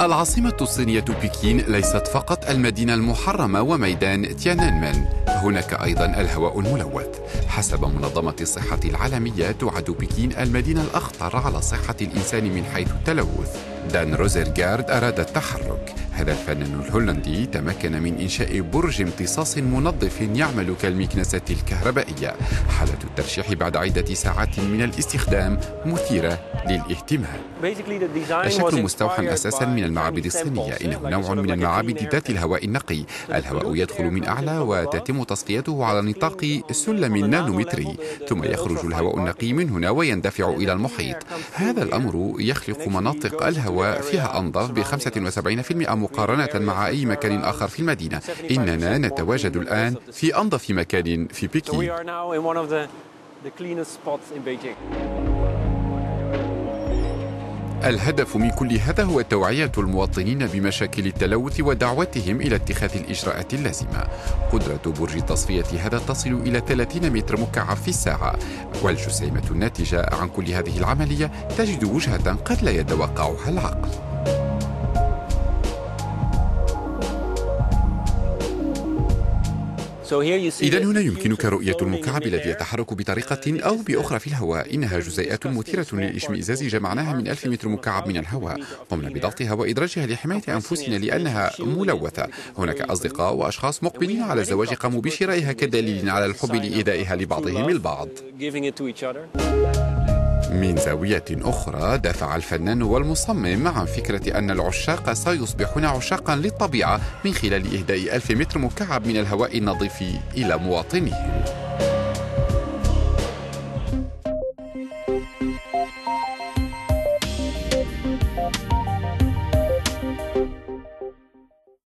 العاصمة الصينية بكين ليست فقط المدينة المحرمة وميدان تيانانمن هناك أيضا الهواء الملوث. حسب منظمة الصحة العالمية تعد بكين المدينة الأخطر على صحة الإنسان من حيث التلوث. دان روزرغارد أراد التحرك. هذا الفنان الهولندي تمكن من إنشاء برج امتصاص منظف يعمل كالمكنسة الكهربائية. حالة الترشيح بعد عدة ساعات من الاستخدام مثيرة للاهتمام. الشكل مستوحى أساسا من المعابد الصينية. إنه نوع من المعابد ذات الهواء النقي. الهواء يدخل من أعلى وتتم تصفيته على نطاق سلم نانومتري. ثم يخرج الهواء النقي من هنا ويندفع إلى المحيط. هذا الأمر يخلق مناطق الهواء فيها أنظف ب 75% مقارنة مع أي مكان آخر في المدينة إننا نتواجد الآن في أنظف مكان في بكين الهدف من كل هذا هو توعية المواطنين بمشاكل التلوث ودعوتهم إلى اتخاذ الإجراءات اللازمة. قدرة برج التصفية هذا تصل إلى 30 متر مكعب في الساعة، والجسيمة الناتجة عن كل هذه العملية تجد وجهة قد لا يتوقعها العقل. إذا هنا يمكنك رؤية المكعب الذي يتحرك بطريقة أو بأخرى في الهواء. إنها جزيئات مثيرة للإشمئزاز جمعناها من ألف متر مكعب من الهواء قمنا بضغطها وإدراجها لحماية أنفسنا لأنها ملوثة. هناك أصدقاء وأشخاص مقبلين على الزواج قاموا بشرائها كدليل على الحب لإيذائها لبعضهم البعض. من زاوية أخرى دافع الفنان والمصمم عن فكرة أن العشاق سيصبحون عشاقا للطبيعة من خلال إهداء ألف متر مكعب من الهواء النظيف إلى مواطنيهم